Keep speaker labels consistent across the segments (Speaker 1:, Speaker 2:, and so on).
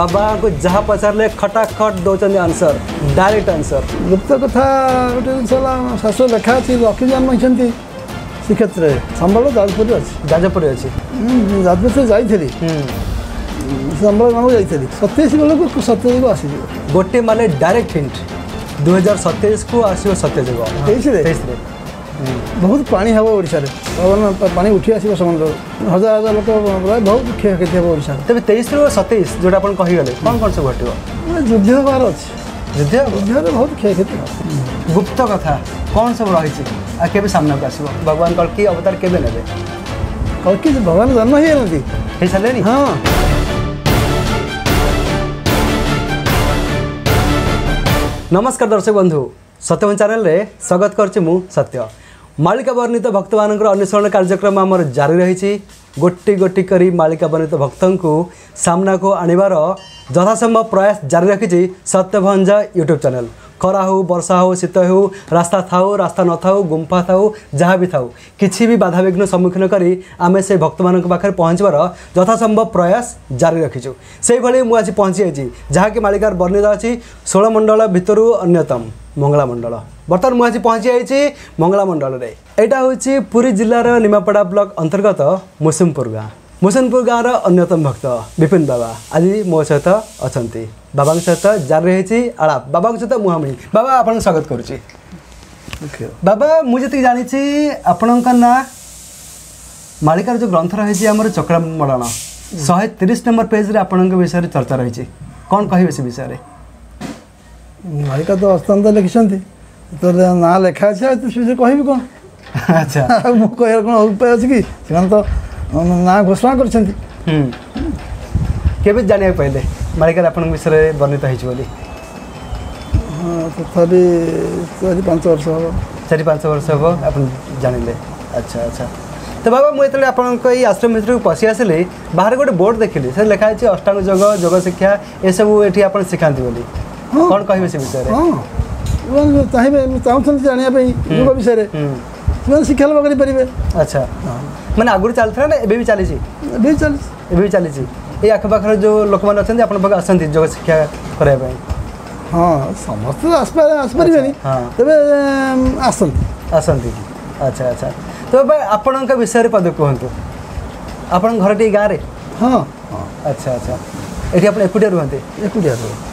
Speaker 1: বাবা को যাহা পচারলে খটাখট দৌছন্তি
Speaker 2: আনসর ডাইরেক্ট আনসর গুপ্ত কথা গোটে জিনিস শাশু লেখা আছে রকি জন্মাইছন্তি সেক্ষেত্রে সম্বল যাজপুরে
Speaker 1: আছে যাজপুরে
Speaker 2: আছে যাজপুরে যাইছিলি সম্বল নাম যাইছিলি সতেইশ বেলকু সত্যযুগ আসিযোগ
Speaker 1: গোটে মানে ডাইরেক্ট হিন্ট দুই হাজার সতেইশକୁ ଆସିବ ସତ୍ୟଯୁଗ
Speaker 2: ତେଇଶରେ
Speaker 1: ତେଇଶରେ
Speaker 2: ବହୁତ ପାଣି ହେବ ଓଡ଼ିଶାରେ ପାଣି ଉଠି ଆସିବ ସମୁଦ୍ର ହଜାର ହଜାର ଲୋକ ପ୍ରାୟ ବହୁତ କ୍ଷୟକ୍ଷତି ହେବ ଓଡ଼ିଶାରେ
Speaker 1: ତେବେ ତେଇଶରୁ ସତେଇଶ ଯେଉଁଟା ଆପଣ କହିଗଲେ କ'ଣ କ'ଣ ସବୁ ଘଟିବ
Speaker 2: ଯୁଦ୍ଧ ହେବାର ଅଛି
Speaker 1: ଯୁଦ୍ଧ
Speaker 2: ଯୁଦ୍ଧରେ ବହୁତ କ୍ଷୟକ୍ଷତି
Speaker 1: ଗୁପ୍ତ କଥା କ'ଣ ସବୁ ରହିଛି ଆଉ କେବେ ସାମ୍ନାକୁ ଆସିବ ଭଗବାନ କଳ୍କି ଅବତାର କେବେ ନେବେ
Speaker 2: କଳ୍କି ଭଗବାନ ଜନ୍ମ ହେଇଯାନ୍ତି
Speaker 1: ହେଇସାରିଲେଣି
Speaker 2: ହଁ
Speaker 1: ନମସ୍କାର ଦର୍ଶକ ବନ୍ଧୁ ସତ୍ୟମ ଚ୍ୟାନେଲରେ ସ୍ୱାଗତ କରୁଛି ମୁଁ ସତ୍ୟ मालिक वर्णित भक्त म अन्वसर कार्क्रम आम जारी रहेछ गोटि गोटी करि मालिकर्णित भक्तको सामनाको आणवार जथासम्भ प्रयास जारी रखिस सत्यभञ्ज युट्युब च्याने ଖରା ହେଉ ବର୍ଷା ହେଉ ଶୀତ ହେଉ ରାସ୍ତା ଥାଉ ରାସ୍ତା ନଥାଉ ଗୁମ୍ଫା ଥାଉ ଯାହା ବି ଥାଉ କିଛି ବି ବାଧାବିଘ୍ନ ସମ୍ମୁଖୀନ କରି ଆମେ ସେ ଭକ୍ତମାନଙ୍କ ପାଖରେ ପହଞ୍ଚିବାର ଯଥାସମ୍ଭବ ପ୍ରୟାସ ଜାରି ରଖିଛୁ ସେହିଭଳି ମୁଁ ଆଜି ପହଞ୍ଚିଯାଇଛି ଯାହାକି ମାଳିକାର ବର୍ଣ୍ଣିତ ଅଛି ଷୋଳମଣ୍ଡଳ ଭିତରୁ ଅନ୍ୟତମ ମଙ୍ଗଳା ମଣ୍ଡଳ ବର୍ତ୍ତମାନ ମୁଁ ଆଜି ପହଞ୍ଚିଯାଇଛି ମଣ୍ଡଳରେ ଏଇଟା ହେଉଛି ପୁରୀ ଜିଲ୍ଲାର ନିମାପଡ଼ା ବ୍ଲକ ଅନ୍ତର୍ଗତ ମୁସୁମପୁର ଗାଁ मुसनपुर गाँव र अन्यतम भक्त विपिन बाबा आज ମୋ ସହିତ ଅଛନ୍ତି ବାବାଙ୍କ ସହିତ ଜାରି ରହିଛି ଆଳାପ ବାବାଙ୍କ ସହିତ ମୁହାଁମୁହିଁ ବାବା ଆପଣଙ୍କୁ ସ୍ୱାଗତ କରୁଛି ବାବା ମୁଁ ଯେତିକି ଜାଣିଛି ଆପଣଙ୍କ ନାଁ ମାଳିକାର ଯେଉଁ ଗ୍ରନ୍ଥ ରହିଛି ଆମର ଚକ୍ର ମଡ଼ଣ ଶହେ ତିରିଶ ନମ୍ବର ପେଜ୍ରେ ଆପଣଙ୍କ ବିଷୟରେ ଚର୍ଚ୍ଚା ରହିଛି କ'ଣ କହିବେ ସେ ବିଷୟରେ
Speaker 2: ମାଳିକା ତ ଅସ୍ତାନ୍ତ ଲେଖିଛନ୍ତି ତୋ ନାଁ ଲେଖା ଅଛି ଆଉ ସେ ବିଷୟରେ କହିବି କ'ଣ
Speaker 1: ଆଚ୍ଛା
Speaker 2: ମୁଁ କହିବାର କ'ଣ ଉପାୟ ଅଛି କି ସେମାନେ ତ ନା ଘୋଷଣା କରିଛନ୍ତି
Speaker 1: କେବେ ଜାଣିବାକୁ ପାଇଲେ ମାଳିକାରେ ଆପଣଙ୍କ ବିଷୟରେ ବର୍ଣ୍ଣିତ ହେଇଛି ବୋଲି
Speaker 2: ତଥାପି ଚାରି ପାଞ୍ଚ ବର୍ଷ ହେବ
Speaker 1: ଚାରି ପାଞ୍ଚ ବର୍ଷ ହେବ ଆପଣ ଜାଣିଲେ ଆଚ୍ଛା ଆଚ୍ଛା ତ ବାବା ମୁଁ ଯେତେବେଳେ ଆପଣଙ୍କ ଏଇ ଆଶ୍ରମ ଭିତରକୁ ପଶି ଆସିଲି ବାହାରେ ଗୋଟେ ବୋର୍ଡ଼ ଦେଖିଲି ସେ ଲେଖା ହେଇଛି ଅଷ୍ଟାଙ୍ଗ ଯୋଗ ଯୋଗ ଶିକ୍ଷା ଏସବୁ ଏଠି ଆପଣ ଶିଖାନ୍ତି ବୋଲି କ'ଣ କହିବେ ସେ ବିଷୟରେ
Speaker 2: ହଁ ଚାହିଁବେ ଚାହୁଁଛନ୍ତି ଜାଣିବା ପାଇଁ ଯୋଗ ବିଷୟରେ ସେମାନେ ଶିକ୍ଷା ଲାଭ କରିପାରିବେ
Speaker 1: ଆଚ୍ଛା ମାନେ ଆଗରୁ ଚାଲିଥିଲା ନା ଏବେ ବି ଚାଲିଛି
Speaker 2: ଏବେ ବି ଚାଲିଛି
Speaker 1: ଏବେ ବି ଚାଲିଛି ଏଇ ଆଖପାଖରେ ଯେଉଁ ଲୋକମାନେ ଅଛନ୍ତି ଆପଣଙ୍କ ପାଖରେ ଆସନ୍ତି ଯୋଗ ଶିକ୍ଷା କରିବା ପାଇଁ
Speaker 2: ହଁ ସମସ୍ତେ ଆସିପାରିବେନି ତେବେ ଆସନ୍ତି
Speaker 1: ଆସନ୍ତି ଆଚ୍ଛା ଆଚ୍ଛା ତେବେ ଭାଇ ଆପଣଙ୍କ ବିଷୟରେ ପଦେ କୁହନ୍ତୁ ଆପଣଙ୍କ ଘରଟି ଗାଁରେ
Speaker 2: ହଁ
Speaker 1: ଆଚ୍ଛା ଆଚ୍ଛା ଏଠି ଆପଣ ଏକୁଟିଆ ରୁହନ୍ତି
Speaker 2: ଏକୁଟିଆ ରୁହନ୍ତି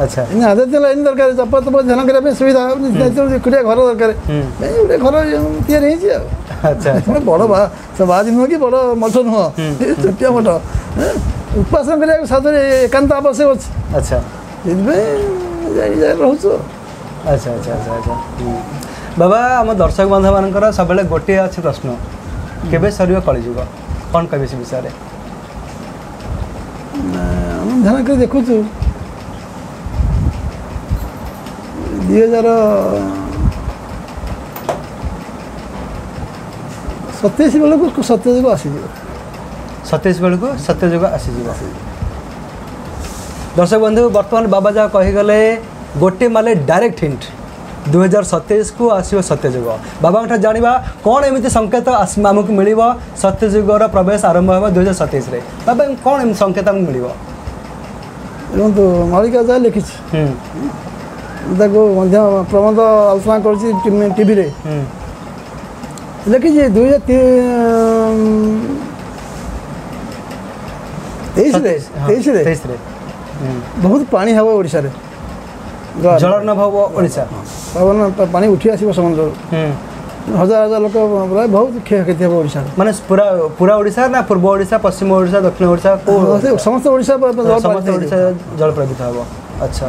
Speaker 1: ଆଚ୍ଛା
Speaker 2: ଆଧାର ଥିଲା ଏମିତି ଦରକାର ଚପା ଚପ ଧ୍ୟାନ କରିବା ପାଇଁ ସୁବିଧା ଏକୁଟିଆ ଘର ଦରକାର ଗୋଟେ ଘର ତିଆରି ହେଇଛି ଆଉ
Speaker 1: ଆଚ୍ଛା
Speaker 2: ବଡ଼ ବାଜ ନୁହଁ କି ବଡ଼ ମଠ ନୁହଁ ଛୋଟିଆ ମଠ ଉପାସନା କରିବାକୁ ସାଧୁରେ ଏକାନ୍ତ ଆବଶ୍ୟକ ଅଛି
Speaker 1: ଆଚ୍ଛା
Speaker 2: ସେଥିପାଇଁ ରହୁଛୁ
Speaker 1: ଆଚ୍ଛା ଆଚ୍ଛା ଆଚ୍ଛା ଆଚ୍ଛା ବାବା ଆମ ଦର୍ଶକ ବନ୍ଧୁମାନଙ୍କର ସବୁବେଳେ ଗୋଟିଏ ଅଛି ପ୍ରଶ୍ନ କେବେ ସରିବ କଳିଯୁଗ କ'ଣ କହିବେ ସେ ବିଷୟରେ
Speaker 2: ଆମେ ଧ୍ୟାନ କରି ଦେଖୁଛୁ ଦୁଇ ହଜାର ସତେଇଶ ବେଳକୁ ସତ୍ୟଯୁଗ ଆସିଯିବ
Speaker 1: ସତେଇଶ ବେଳକୁ ସତ୍ୟଯୁଗ ଆସିଯିବ ଦର୍ଶକ ବନ୍ଧୁ ବର୍ତ୍ତମାନ ବାବା ଯାହା କହିଗଲେ ଗୋଟେ ମାଲେ ଡାଇରେକ୍ଟ ହିଣ୍ଟ ଦୁଇହଜାର ସତେଇଶକୁ ଆସିବ ସତ୍ୟଯୁଗ ବାବାଙ୍କଠାରୁ ଜାଣିବା କ'ଣ ଏମିତି ସଙ୍କେତ ଆମକୁ ମିଳିବ ସତ୍ୟଯୁଗର ପ୍ରବେଶ ଆରମ୍ଭ ହେବ ଦୁଇହଜାର ସତେଇଶରେ ବାବା କ'ଣ ଏମିତି ସଙ୍କେତ ଆମକୁ ମିଳିବ
Speaker 2: ଦେଖନ୍ତୁ ମାଳିକା ଯାହା ଲେଖିଛି ତାକୁ ମଧ୍ୟ ପ୍ରବନ୍ଧ ଆଲୋଚନା କରୁଛି ଟିଭିରେ ଲେଖିଛି ଦୁଇ ହଜାର ତେଇଶରେ ତେଇଶରେ
Speaker 1: ତେଇଶରେ
Speaker 2: ବହୁତ ପାଣି ହେବ ଓଡ଼ିଶାରେ ଜଳର
Speaker 1: ଅଭାବ ଓଡ଼ିଶା
Speaker 2: ପାଣି ଉଠି ଆସିବ ସମୁଦ୍ରରୁ ହଜାର ହଜାର ଲୋକ ବହୁତ କ୍ଷୟକ୍ଷତି ହେବ ଓଡ଼ିଶାରେ
Speaker 1: ମାନେ ପୁରା ପୁରା ଓଡ଼ିଶା ନା ପୂର୍ବ ଓଡ଼ିଶା ପଶ୍ଚିମ ଓଡ଼ିଶା ଦକ୍ଷିଣ ଓଡ଼ିଶା
Speaker 2: ସମସ୍ତ ଓଡ଼ିଶା
Speaker 1: ସମସ୍ତ ଓଡ଼ିଶା
Speaker 2: ଜଳ
Speaker 1: ପ୍ଲାବିତ ହେବ ଆଚ୍ଛା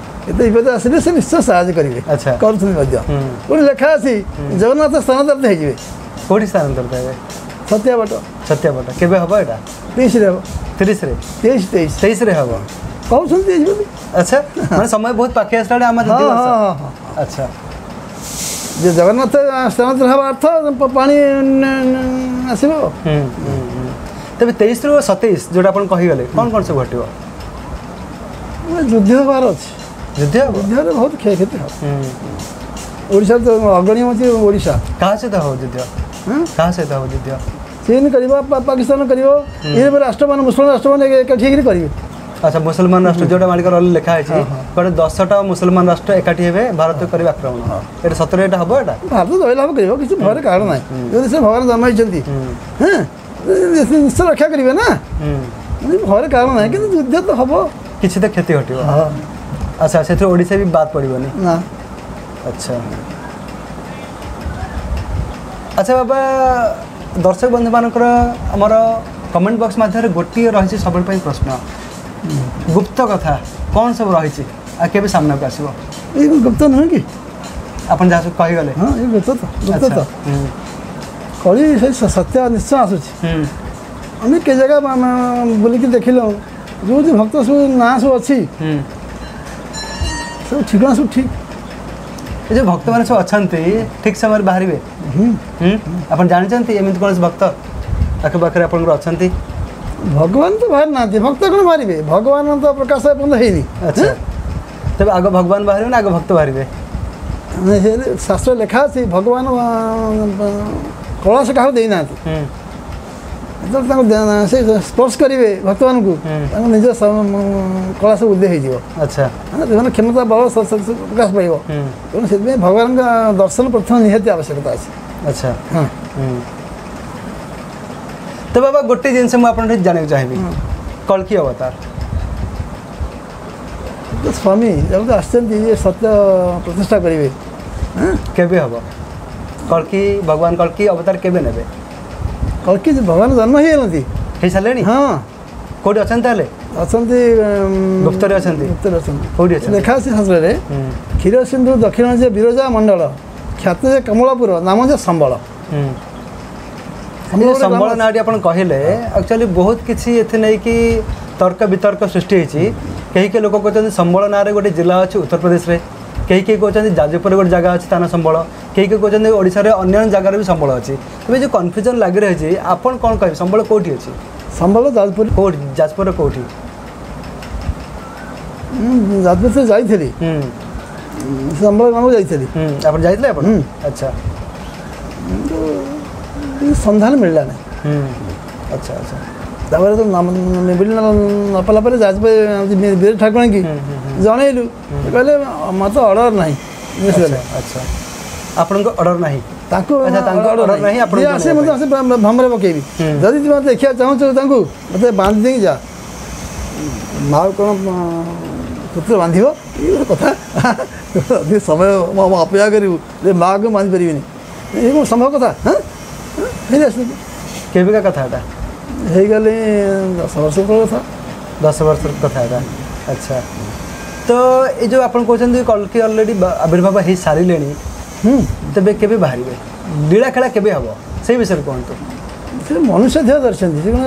Speaker 1: ଏତେ ବିପଦ
Speaker 2: ଆସିଲେ ସେ ନିଶ୍ଚୟ ସାହାଯ୍ୟ କରିବେ
Speaker 1: ଆଚ୍ଛା
Speaker 2: କରୁଛନ୍ତି ମଧ୍ୟ ପୁଣି ଲେଖା ଅଛି ଜଗନ୍ନାଥ ସ୍ଥାନାନ୍ତରିତ ହେଇଯିବେ
Speaker 1: କୋଉଠି ସ୍ଥାନାନ୍ତରିତ ହେବେ
Speaker 2: ସତ୍ୟାବଟ
Speaker 1: ସତ୍ୟାବଟ କେବେ ହେବ ଏଇଟା
Speaker 2: ତେଇଶରେ ହେବ
Speaker 1: ତିରିଶରେ
Speaker 2: ତେଇଶ ତେଇଶ
Speaker 1: ତେଇଶରେ ହେବ
Speaker 2: କହୁଛନ୍ତି ତେଇଶ
Speaker 1: ଆଚ୍ଛା ମାନେ ସମୟ ବହୁତ ପାଖେଇ ଆସିଲା
Speaker 2: ହଁ ହଁ
Speaker 1: ଆଚ୍ଛା
Speaker 2: ଯେ ଜଗନ୍ନାଥ ସ୍ଥାନାନ୍ତର ହେବା ଅର୍ଥ ପାଣି ଆସିବ
Speaker 1: ତେବେ ତେଇଶରୁ ସତେଇଶ ଯେଉଁଟା ଆପଣ କହିଗଲେ କ'ଣ କ'ଣ ସବୁ ଘଟିବ
Speaker 2: ଯୁଦ୍ଧ ହେବାର ଅଛି
Speaker 1: विद्या बहुत खे खेत
Speaker 2: ओडा
Speaker 1: तो अग्रणी हूँ क्या
Speaker 2: सहित हम युद्ध चीन कर पाकिस्तान कर राष्ट्र मान मुसलमान राष्ट्र मैंने
Speaker 1: ठीक कर अच्छा मुसलमान राष्ट्र जो मालिका रही लिखा है गोटे दसटा मुसलमान राष्ट्र एकाठी हे भारत कर आक्रमण ये सतरे
Speaker 2: हम यहाँ भारत दहला हम कर किसी भय कारण ना जो भगवान जन्म निश्चय रक्षा करेंगे ना भय
Speaker 1: कारण
Speaker 2: ना कि युद्ध तो हम किसी क्षति घटे
Speaker 1: अच्छा ओडा बात पडि अचा अच्छा बाबा दर्शक बन्धु म
Speaker 2: कमेन्ट
Speaker 1: बक्स माध्यम गोटि सबै पाइँदै प्रश्न गुप्त कथा कि सामना सामनाको आसो यही गुप्त नुहे कि आइगले कहि सत्य निश्चय आसु अनि के
Speaker 2: जग्गा बोलिक देखि जो भक्त
Speaker 1: सबै नासु ସବୁ
Speaker 2: ଠିକଣା ସବୁ ଠିକ୍
Speaker 1: ଏ ଯେଉଁ ଭକ୍ତମାନେ ସବୁ ଅଛନ୍ତି ଠିକ୍ ସମୟରେ ବାହାରିବେ ଆପଣ ଜାଣିଛନ୍ତି ଏମିତି କୌଣସି ଭକ୍ତ ଆଖପାଖରେ ଆପଣଙ୍କର ଅଛନ୍ତି
Speaker 2: ଭଗବାନ ତ ବାହାରି ନାହାନ୍ତି ଭକ୍ତ କ'ଣ ବାହାରିବେ ଭଗବାନ ତ ପ୍ରକାଶ ଏପର୍ଯ୍ୟନ୍ତ ହେଇନି
Speaker 1: ଆଚ୍ଛା ତେବେ ଆଗ ଭଗବାନ ବାହାରିବେ ନା ଆଗ ଭକ୍ତ ବାହାରିବେ
Speaker 2: ଶାସ୍ତ୍ର ଲେଖା ଅଛି ଭଗବାନ କଳସ କାହାକୁ ଦେଇନାହାନ୍ତି स्पर्श करेंगे भक्त मान
Speaker 1: निज
Speaker 2: कला सब उदय हो क्षमता बल प्रकाश पाइब तेनाली
Speaker 1: भगवान
Speaker 2: का दर्शन प्रथम निहती आवश्यकता अच्छे अच्छा तो
Speaker 1: बाबा
Speaker 2: गोटे
Speaker 1: जिन मुझे जाना चाहिए कल की अवतार स्वामी जब तो आ
Speaker 2: सत्य प्रतिष्ठा करेंगे केवे हम कल्की भगवान कल्की अवतार
Speaker 1: के ଆଉ କି ଭଗବାନ
Speaker 2: ଜନ୍ମ ହେଇଗଲନ୍ତି
Speaker 1: ହେଇସାରିଲେଣି
Speaker 2: ହଁ
Speaker 1: କୋଉଠି ଅଛନ୍ତି ତାହେଲେ
Speaker 2: ଅଛନ୍ତି
Speaker 1: ଗୁପ୍ତରେ ଅଛନ୍ତି
Speaker 2: ଗୁପ୍ତରେ ଅଛନ୍ତି
Speaker 1: କୋଉଠି ଅଛନ୍ତି
Speaker 2: ଲେଖା ଅଛି ଶାସ୍ତ୍ରରେ କ୍ଷୀର ସିନ୍ଧୁ ଦକ୍ଷିଣ ଯେ ବିରଜା ମଣ୍ଡଳ କ୍ଷତ ଯେ କମଳାପୁର ନାମ ଯେ ସମ୍ବଳ ସମ୍ବଳ
Speaker 1: ନାଁଟି ଆପଣ କହିଲେ ଆକ୍ଚୁଆଲି ବହୁତ କିଛି ଏଥିନେଇକି ତର୍କ ବିତର୍କ ସୃଷ୍ଟି ହେଇଛି କେହି କେହି ଲୋକ କହୁଛନ୍ତି ସମ୍ବଳ ନାଁରେ ଗୋଟେ ଜିଲ୍ଲା ଅଛି ଉତ୍ତରପ୍ରଦେଶରେ କେହି କେହି କହୁଛନ୍ତି ଯାଜପୁରରେ ଗୋଟେ ଜାଗା ଅଛି ତା ନାଁ ସମ୍ବଳ কেউ কেউ কହୁଛନ୍ତି ଓଡ଼ିଶାରେ ଅନ୍ୟାନ୍ୟ ଜାଗାରେ ବି ସମ୍ବଳ ଅଛି ତେବେ ଯେଉଁ କନଫ୍ୟୁଜନ୍ ଲାଗି ରହିଛି ଆପଣ କ'ଣ କହିବେ ସମ୍ବଳ କେଉଁଠି ଅଛି
Speaker 2: ସମ୍ବଳ ଯାଜପୁର
Speaker 1: କେଉଁଠି ଯାଜପୁରର କେଉଁଠି
Speaker 2: ଯାଜପୁର ଯାଇଥିଲି ସମ୍ବଳ ଗ୍ରାମକୁ ଯାଇଥିଲି
Speaker 1: ଆପଣ ଯାଇଥିଲେ ଆପଣ ଆଚ୍ଛା
Speaker 2: ସନ୍ଧାନ ମିଳିଲା ନାହିଁ আচ্ছা আচ্ছা তারপরে তো
Speaker 1: নাম
Speaker 2: মিল না পালা পরে যাজ বীর ঠাকুরাঙ্কি জনাইলু কহিলে মতো অর্ডার নাই বুঝতে আচ্ছা अर्डर ना भ्रमें पकेबी जदि तुम देखा चाहो मत बांधि जा माओ कौन पुत्र बांध कथा समय अपेक्षा कर ये
Speaker 1: कौन संभव कथा
Speaker 2: हाँ केविका कथाटा दस वर्ष
Speaker 1: कथा दस वर्ष कथा अच्छा तो ये आप कहते कल की अलरेडी आविर्भाव हो
Speaker 2: सारे
Speaker 1: ତେବେ କେବେ ବାହାରିବେ ଲୀଳାଖେଳା କେବେ ହେବ ସେଇ ବିଷୟରେ କୁହନ୍ତୁ
Speaker 2: ସେ ମନୁଷ୍ୟ ଦେହ ଧରିଛନ୍ତି ସେ କ'ଣ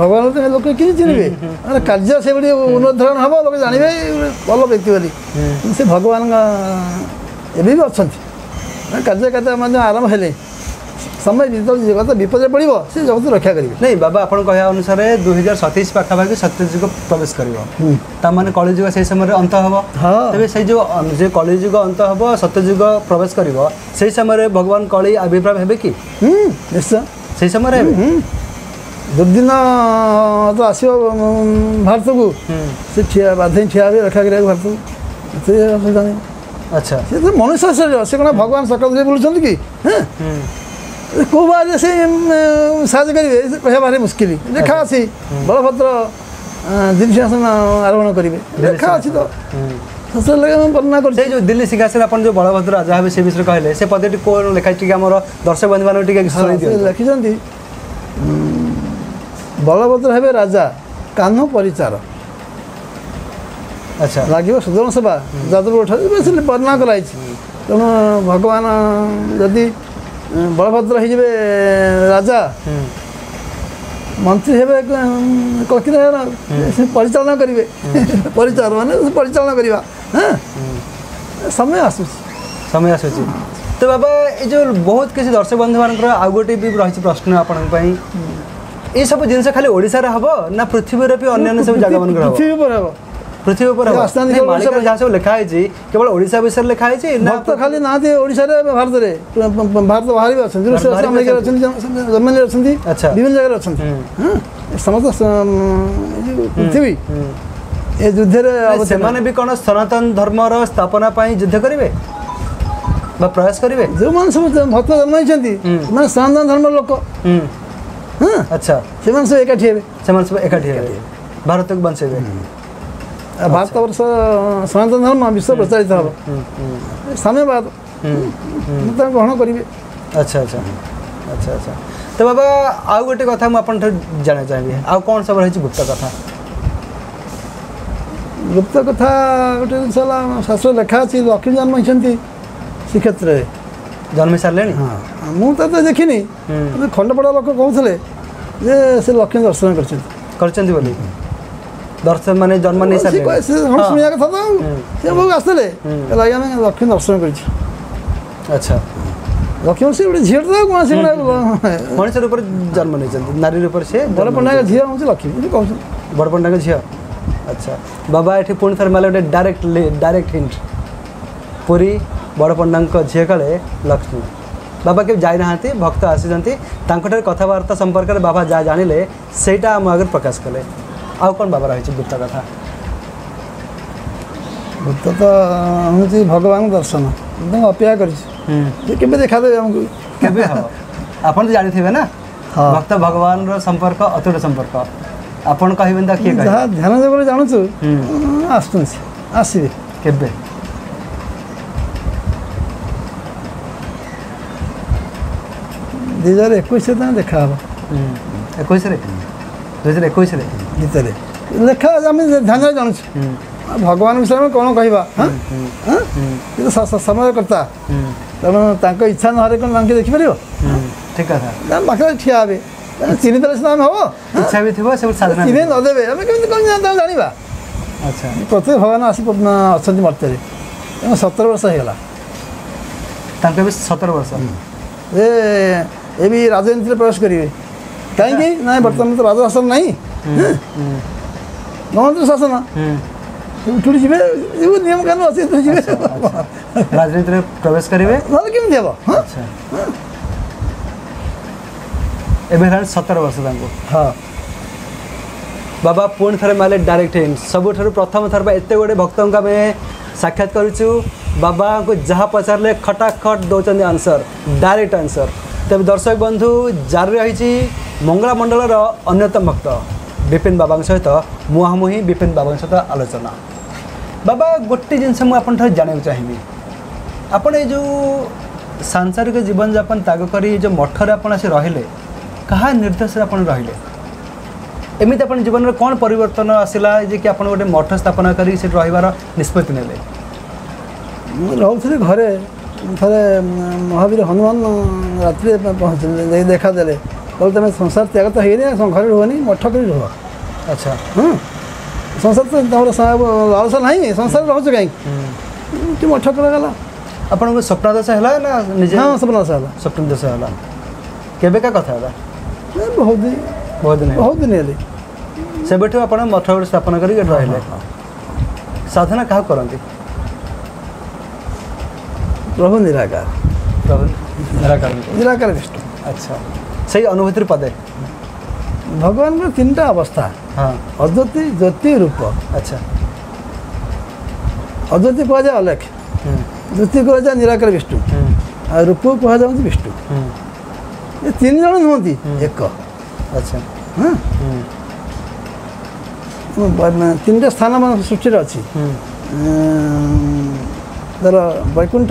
Speaker 2: ଭଗବାନ ଲୋକେ କିଛି ଚିହ୍ନିବେ କାର୍ଯ୍ୟ ସେଭଳି ଉନ୍ନତଧରଣ ହେବ ଲୋକେ ଜାଣିବେ ଭଲ ବ୍ୟକ୍ତି ବୋଲି ସେ ଭଗବାନଙ୍କ ଏବେ ବି ଅଛନ୍ତି କାର୍ଯ୍ୟକାରିତା ମଧ୍ୟ ଆରମ୍ଭ ହେଲେ ସମୟ ଯେତେବେଳେ ଜଗତ ବିପଦରେ ପଡ଼ିବ ସେ ଜଗତ ରକ୍ଷା କରିବେ
Speaker 1: ନାଇଁ ବାବା ଆପଣ କହିବା ଅନୁସାରେ ଦୁଇ ହଜାର ସତେଇଶ ପାଖାପାଖି ସତ୍ୟଯୁଗ ପ୍ରବେଶ କରିବ ତାମାନେ କଳିଯୁଗ ସେହି ସମୟରେ ଅନ୍ତ ହେବ ତେବେ ସେଇ ଯେଉଁ ଯେ କଳିଯୁଗ ଅନ୍ତ ହେବ ସତ୍ୟଯୁଗ ପ୍ରବେଶ କରିବ ସେହି ସମୟରେ ଭଗବାନ କଳି ଆବିର୍ଭାବ ହେବେ କି
Speaker 2: ନିଶ୍ଚୟ
Speaker 1: ସେହି ସମୟରେ
Speaker 2: ଦୁର୍ଦ୍ଦିନ ତ ଆସିବ ଭାରତକୁ ସେ ଠିଆ ବାଧ୍ୟ ଠିଆ ହେବେ ରକ୍ଷା କରିବାକୁ ଭାରତକୁ ସେ ଅସୁବିଧା ନାହିଁ
Speaker 1: ଆଚ୍ଛା
Speaker 2: ସେ ତ ମଣିଷ ଶରୀର ସେ କ'ଣ ଭଗବାନ ସକାଳୁ ବୁଲୁଛନ୍ତି କି ହଁ कुबा जैसे ସାହାଯ୍ୟ କରିବେ କହିବା ଭାରି ମୁସ୍କିଲ ଲେଖା ଅଛି ବଳଭଦ୍ର ଦିଲ୍ଲୀ ଆରୋହଣ କରିବେ ଲେଖା ଅଛି ତ ବର୍ଣ୍ଣନା କରୁଛି
Speaker 1: ଯେଉଁ ଦିଲ୍ଲୀ ସିଂହାସନ ଆପଣ ଯେଉଁ ବଳଭଦ୍ର ରାଜା ହେବେ ସେ ବିଷୟରେ କହିଲେ ସେ ପଦଟି କ'ଣ ଲେଖା ଟିକେ ଆମର ଦର୍ଶକ ବନ୍ଧୁମାନଙ୍କୁ ଟିକେ
Speaker 2: ଲେଖିଛନ୍ତି ବଳଭଦ୍ର ହେବେ ରାଜା କାହ୍ନୁ ପରିଚାର
Speaker 1: ଆଚ୍ଛା
Speaker 2: ଲାଗିବ ସୁଦର୍ଶନ ସଭା ଯାଦବ ବର୍ଣ୍ଣନା କରାଯାଇଛି ତେଣୁ ଭଗବାନ ଯଦି ବଳଭଦ୍ର ହେଇଯିବେ ରାଜା ମନ୍ତ୍ରୀ ହେବେ କଙ୍କିତ ସେ ପରିଚାଳନା କରିବେ ପରିଚାଳନା ମାନେ ପରିଚାଳନା କରିବା ହଁ ସମୟ ଆସୁଛି
Speaker 1: ସମୟ ଆସୁଛି ତ ବାବା ଏ ଯେଉଁ ବହୁତ କିଛି ଦର୍ଶକ ବନ୍ଧୁମାନଙ୍କର ଆଉ ଗୋଟେ ବି ରହିଛି ପ୍ରଶ୍ନ ଆପଣଙ୍କ ପାଇଁ ଏସବୁ ଜିନିଷ ଖାଲି ଓଡ଼ିଶାରେ ହେବ ନା ପୃଥିବୀରେ ବି ଅନ୍ୟାନ୍ୟ ସବୁ ଜାଗାମାନଙ୍କର
Speaker 2: ପୃଥିବୀ ଉପରେ ହେବ
Speaker 1: ପୃଥିବୀ ଉପରେ
Speaker 2: ମାଳିକା
Speaker 1: ଯାହା ସବୁ ଲେଖା ହେଇଛି କେବଳ ଓଡ଼ିଶା ବିଷୟରେ ଲେଖା ହେଇଛି
Speaker 2: ଭକ୍ତ ଖାଲି ନାହାନ୍ତି ଓଡ଼ିଶାରେ ଭାରତରେ ଭାରତ ବାହାରେ ବି ଅଛନ୍ତି ଜାଗାରେ
Speaker 1: ଅଛନ୍ତି
Speaker 2: ଜର୍ମାନୀରେ ଅଛନ୍ତି ବିଭିନ୍ନ ଜାଗାରେ ଅଛନ୍ତି ସମସ୍ତ ପୃଥିବୀ ଏ ଯୁଦ୍ଧରେ
Speaker 1: ସେମାନେ ବି କ'ଣ ସନାତନ ଧର୍ମର ସ୍ଥାପନା ପାଇଁ ଯୁଦ୍ଧ କରିବେ ବା ପ୍ରୟାସ କରିବେ
Speaker 2: ଯେଉଁମାନେ ସବୁ ଭକ୍ତ ଜନ୍ମ ହେଇଛନ୍ତି ସେମାନେ ସନାତନ ଧର୍ମର ଲୋକ
Speaker 1: ହଁ ଆଚ୍ଛା
Speaker 2: ସେମାନେ ସବୁ ଏକାଠି ହେବେ
Speaker 1: ସେମାନେ ସବୁ ଏକାଠି ହେବେ ଭାରତକୁ ବଞ୍ଚେଇବେ
Speaker 2: ಭಾರತವರ್ಷ ಸನಾತನ
Speaker 1: ಧರ್ಮ ವಿಶ್ವ
Speaker 2: ಪ್ರಚಾರಿತ
Speaker 1: ಹବ
Speaker 2: ಸಾಮ್ಯವಾದ ତାଙ୍କୁ ଗ୍ରହଣ କରିବେ
Speaker 1: ଆଚ୍ଛା ଆଚ୍ଛା ଆଚ୍ଛା ଆଚ୍ଛା ତ ବାବା ଆଉ ଗୋଟେ କଥା ମୁଁ ଆପଣଙ୍କଠାରୁ ଜାଣିବାକୁ ଚାହିଁବି ଆଉ କ'ଣ ସବୁ ରହିଛି ଗୁପ୍ତ କଥା
Speaker 2: ଗୁପ୍ତ କଥା ଗୋଟେ ଜିନିଷ ହେଲା ଶାସ୍ତ୍ର ଲେଖା ଅଛି ଲକ୍ଷ୍ମୀ ଜନ୍ମ ହେଇଛନ୍ତି ଶ୍ରୀକ୍ଷେତ୍ରରେ
Speaker 1: ଜନ୍ମ ସାରିଲେଣି
Speaker 2: ହଁ ମୁଁ ତ ଦେଖିନି ଖଣ୍ଡପଡ଼ା ଲୋକ କହୁଥିଲେ ଯେ ସେ ଲକ୍ଷ୍ମୀ ଦର୍ଶନ କରିଛନ୍ତି
Speaker 1: କରିଛନ୍ତି ବୋଲି
Speaker 2: দর্শন
Speaker 1: মানে
Speaker 2: জন্ম নেই স্যার আমি
Speaker 1: শুনিয়া
Speaker 2: কথা তো সে
Speaker 1: বহু
Speaker 2: আসলে তাহলে আগে আমি লক্ষ্মী দর্শন
Speaker 1: করেছি
Speaker 2: আচ্ছা লক্ষ্মী সে গোটে ঝিও তো কোণ সে
Speaker 1: মানুষের উপরে জন্ম নেইছেন নারীর উপরে সে
Speaker 2: বড় পণ্ডাঙ্গ ঝিও হচ্ছে লক্ষ্মী বুঝি কৌছ
Speaker 1: বড় পণ্ডাঙ্গ ঝিও আচ্ছা বাবা এটি পুଣି ଥରେ ମାଲେ ଗୋଟେ ଡାଇରେକ୍ଟ ଡାଇରେକ୍ଟ ହିଣ୍ଟ ପୁରୀ ବଡ଼ପଣ୍ଡାଙ୍କ ଝିଅ କାଳେ ଲକ୍ଷ୍ମୀ ବାବା କେବେ ଯାଇନାହାନ୍ତି ଭକ୍ତ ଆସିଛନ୍ତି ତାଙ୍କଠାରେ କଥାବାର୍ତ୍ତା ସମ୍ପର୍କରେ ବାବା ଯାହା ଜାଣିଲେ ସେଇଟା ଆମ ଆଗରେ ପ୍ରକାଶ କଲେ ଆଉ କ'ଣ ବାବାର ହେଇଛି ଗୁପ୍ତ କଥା
Speaker 2: ଗୁପ୍ତ ତ ହେଉଛି ଭଗବାନଙ୍କ ଦର୍ଶନ ତାଙ୍କୁ ଅପେକ୍ଷା କରିଛୁ ଯେ କେବେ ଦେଖାଦେବେ ଆମକୁ
Speaker 1: କେବେ ହେବ ଆପଣ ତ ଜାଣିଥିବେ ନା ଭକ୍ତ ଭଗବାନର ସମ୍ପର୍କ ଅତୁଟ ସମ୍ପର୍କ ଆପଣ କହିବେନି ତ କିଏ
Speaker 2: ଯାହା ଧ୍ୟାନ ଯୋଗରେ ଜାଣୁଛୁ ଆସୁଛନ୍ତି ଆସିବେ
Speaker 1: କେବେ
Speaker 2: ଦୁଇ ହଜାର ଏକୋଇଶରେ ତାଙ୍କ ଦେଖାହେବ
Speaker 1: ଏକୋଇଶରେ ଦୁଇହଜାର ଏକୋଇଶରେ
Speaker 2: ଗୀତରେ ଲେଖା ଆମେ ଧ୍ୟାନରେ ଜାଣୁଛୁ ଭଗବାନ ବିଷୟରେ ଆମେ କ'ଣ କହିବା କିନ୍ତୁ ସମୟକର୍ତ୍ତା ତେଣୁ ତାଙ୍କ ଇଚ୍ଛା ନହେଲେ କ'ଣ ତାଙ୍କେ ଦେଖିପାରିବ
Speaker 1: ଠିକ୍ କଥା
Speaker 2: ପାଖରେ ଠିଆ ହେବେ ଚିହ୍ନି ଦେଲେ ସିନା ଆମେ ହେବ
Speaker 1: ଇଚ୍ଛା ବି ଥିବ
Speaker 2: ଚିହ୍ନି ନଦେବେ ଆମେ କେମିତି କ'ଣ ତାଙ୍କୁ ଜାଣିବା
Speaker 1: ଆଚ୍ଛା
Speaker 2: ପ୍ରତ୍ୟେକ ଭଗବାନ ଆସି ଅଛନ୍ତି ମର୍ତ୍ତ୍ୟରେ ତେଣୁ ସତର ବର୍ଷ ହେଇଗଲା
Speaker 1: ତାଙ୍କୁ ଏବେ ସତର ବର୍ଷ
Speaker 2: ଏ ଏ ବି ରାଜନୀତିରେ ପ୍ରବେଶ କରିବେ କାହିଁକି ନାଇଁ ବର୍ତ୍ତମାନ ତ ରାଜଶାସନ ନାହିଁ ଗଣତନ୍ତ୍ର ଶାସନ ଉଠୁଡ଼ି ଯିବେ ଯେଉଁ ନିୟମ କାନୁନ ଅଛି ଏଥିରେ ଯିବେ
Speaker 1: ରାଜନୀତିରେ ପ୍ରବେଶ କରିବେ
Speaker 2: ନହେଲେ କେମିତି ହେବ
Speaker 1: ଏବେ ହେଲାଣି ସତର ବର୍ଷ ତାଙ୍କୁ
Speaker 2: ହଁ
Speaker 1: ବାବା ପୁଣି ଥରେ ମାରିଲେ ଡାଇରେକ୍ଟ ହିନ୍ ସବୁଠାରୁ ପ୍ରଥମ ଥର ବା ଏତେ ଗୁଡ଼ିଏ ଭକ୍ତଙ୍କୁ ଆମେ ସାକ୍ଷାତ କରୁଛୁ ବାବାଙ୍କୁ ଯାହା ପଚାରିଲେ ଖଟାଖଟ ଦେଉଛନ୍ତି ଆନ୍ସର ଡାଇରେକ୍ଟ ଆନ୍ସର ତେବେ ଦର୍ଶକ ବନ୍ଧୁ ଜାରି ରହିଛି ମଙ୍ଗଳା ମଣ୍ଡଳର ଅନ୍ୟତମ ଭକ୍ତ ବିପିନ ବାବାଙ୍କ ସହିତ ମୁହାଁମୁହିଁ ବିପିନ ବାବାଙ୍କ ସହିତ ଆଲୋଚନା ବାବା ଗୋଟେ ଜିନିଷ ମୁଁ ଆପଣଙ୍କଠାରୁ ଜାଣିବାକୁ ଚାହିଁବି ଆପଣ ଏଇ ଯେଉଁ ସାଂସାରିକ ଜୀବନଯାପନ ତ୍ୟାଗ କରି ଯେଉଁ ମଠରେ ଆପଣ ଆସି ରହିଲେ କାହା ନିର୍ଦ୍ଦେଶରେ ଆପଣ ରହିଲେ ଏମିତି ଆପଣ ଜୀବନରେ କ'ଣ ପରିବର୍ତ୍ତନ ଆସିଲା ଯେ କି ଆପଣ ଗୋଟେ ମଠ ସ୍ଥାପନା କରି ସେଠି ରହିବାର ନିଷ୍ପତ୍ତି ନେଲେ
Speaker 2: ମୁଁ ରହୁଥିଲି ଘରେ ଥରେ ମହାବୀର ହନୁମାନ ରାତିରେ ପହଞ୍ଚିଲେ ଯାଇ ଦେଖାଦେଲେ କହିଲେ ତୁମେ ସଂସାର ତ୍ୟାଗ ତ ହେଇନି ଘରେ ରୁହନି ମଠ କରି ରୁହ
Speaker 1: ଆଚ୍ଛା
Speaker 2: ହଁ ସଂସାର ତ ତୁମର ଲାଳସା ନାହିଁ ସଂସାରରେ ରହୁଛ କାହିଁକି ଟିକେ ମଠ କରାଗଲା
Speaker 1: ଆପଣଙ୍କୁ ସ୍ୱପ୍ନ ଦଶା ହେଲା ନା ନିଜେ
Speaker 2: ହଁ ସ୍ୱପ୍ନ ଦଶା ହେଲା
Speaker 1: ସ୍ୱପ୍ନ ଦଶା ହେଲା କେବେକା କଥା ହେଲା
Speaker 2: ବହୁତ ଦିନ
Speaker 1: ବହୁତ ଦିନ
Speaker 2: ବହୁତ ଦିନ ହେଲି
Speaker 1: ସେବେଠୁ ଆପଣ ମଠ ଗୋଟେ ସ୍ଥାପନ କରିକି ରହିଲେ ସାଧନା କାହାକୁ କରନ୍ତି
Speaker 2: প্রভু
Speaker 1: নিরাকার নিরাকার বিষ্ণু আচ্ছা
Speaker 2: সেই অনুভূতির পদে
Speaker 1: ভগবানের
Speaker 2: তিনটা অবস্থা হ্যাঁ
Speaker 1: অদ্বতি
Speaker 2: জ্যোতি রূপ আচ্ছা
Speaker 1: অদ্যতি
Speaker 2: কুহযায় অলেখ জ্যোতি কুহযায়
Speaker 1: নিরাকার
Speaker 2: বিষ্ণু আর রূপ কুহযাচ্ছে
Speaker 1: বিষ্ণু
Speaker 2: এ তিনজন নুহতি এক আচ্ছা
Speaker 1: হ্যাঁ
Speaker 2: ହଁ ତିନିଟା ସ୍ଥାନ ମାନ ସୃଷ୍ଟିରେ ଅଛି ଧର ବୈକୁଣ୍ଠ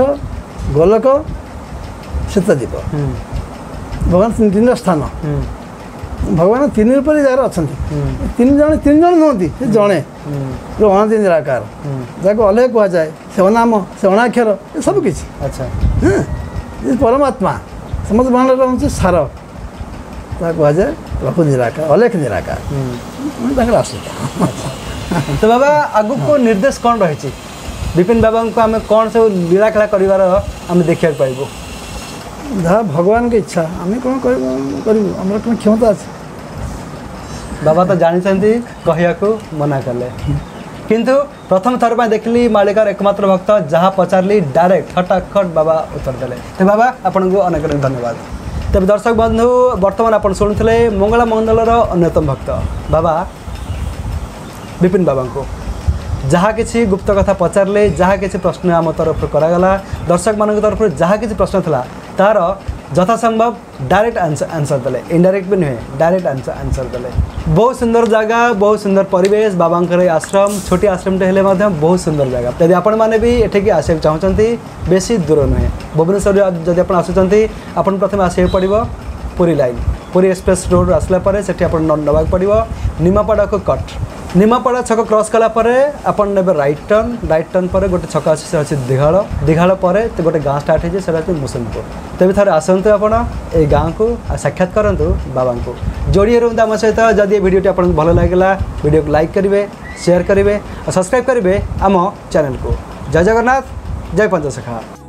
Speaker 2: ଗୋଲକ
Speaker 1: ସୀତାଦୀପ
Speaker 2: ଭଗବାନ ତିନିଟା ସ୍ଥାନ ଭଗବାନ ତିନି ରୂପରେ ଯାହାର ଅଛନ୍ତି ତିନି ଜଣ ତିନି ଜଣ ନୁହନ୍ତି ସେ ଜଣେ ଅଣତି ନିରାକାର ଯାହାକୁ ଅଲେଖ କୁହାଯାଏ ସେ ଅନାମ ସେ ଅଣାକ୍ଷର ଏସବୁ କିଛି
Speaker 1: ଆଚ୍ଛା
Speaker 2: ପରମାତ୍ମା ସମସ୍ତ ବ୍ରହ୍ମାଣ୍ଡର ହେଉଛି ସାର ତାହା କୁହାଯାଏ ପ୍ରଭୁ ନିରାକାର ଅଲେଖ ନିରାକାର ତାଙ୍କର ଆସୁଛି
Speaker 1: ତ ବାବା ଆଗକୁ ନିର୍ଦ୍ଦେଶ କ'ଣ ରହିଛି विपिन बाबा को आम कौन सब लीलाखेला कर आम देखा पाइबू
Speaker 2: ଯାହା ଭଗବାନଙ୍କ ଇଚ୍ଛା ଆମେ କ'ଣ କରିବୁ ଆମର କ'ଣ କ୍ଷମତା ଅଛି
Speaker 1: ବାବା ତ ଜାଣିଛନ୍ତି କହିବାକୁ ମନା କଲେ କିନ୍ତୁ ପ୍ରଥମ ଥର ପାଇଁ ଦେଖିଲି ମାଳିକାର ଏକମାତ୍ର ଭକ୍ତ ଯାହା ପଚାରିଲି ଡାଇରେକ୍ଟ ଖଟାଖଟ ବାବା ଉତ୍ତର ଦେଲେ ତ ବାବା ଆପଣଙ୍କୁ ଅନେକ ଅନେକ ଧନ୍ୟବାଦ ତେବେ ଦର୍ଶକ ବନ୍ଧୁ ବର୍ତ୍ତମାନ ଆପଣ ଶୁଣୁଥିଲେ ମଙ୍ଗଳା ମଣ୍ଡଳର ଅନ୍ୟତମ ଭକ୍ତ ବାବା ବିପିନ ବାବାଙ୍କୁ ଯାହା କିଛି ଗୁପ୍ତ କଥା ପଚାରିଲେ ଯାହା କିଛି ପ୍ରଶ୍ନ ଆମ ତରଫରୁ କରାଗଲା ଦର୍ଶକମାନଙ୍କ ତରଫରୁ ଯାହା କିଛି ପ୍ରଶ୍ନ ଥିଲା ତା'ର যথাসম্ভব ডাইরেক্ট আনসার আনসার দেলে ইনডাইরেক্ট বি নুহে ডাইরেক্ট আনসার আনসার দেলে বহু সুন্দর জায়গা বহু সুন্দর পরিবেশ বাবাঙ্কর এই আশ্রম ছোটি আশ্রমটে হলে মধ্যে বহু সুন্দর জায়গা যদি আপনার বি এটিকি আসবাক চাহুমান বেশি দূর নুহে ভুবনেশ্বর যদি আপনার আসুচান আপনার প্রথমে আসবাক পড়ব Puri line Puri express road আসলা পরে সেটি আপনার নেওয়া পড়ব নিমাপাড়াকু কট নিমাপড়া ছক ক্রস কলা পরে আপনার নেবে রাইট টর্ন রাইট টর্ন পরে গোটে ছক আছে সেটা হচ্ছে দীঘাড় দীঘাড় পরে গোটে গাঁ স্টার্ট হয়েছে সেটা হচ্ছে মুসলিমপুর তেমনি থাকে আসন্তু আপনার এই গাঁকু সাক্ষাৎ করতু বাবা যোড়িয়ে রুহত আমার সহ যদি এই ভিডিওটি আপনার ভালো লাগিলা ভিডিওকে লাইক করবে সেয়ার করবে সবসক্রাইব করবে আম চ্যানেলকে জয় জগন্নাথ জয় পঞ্চসখা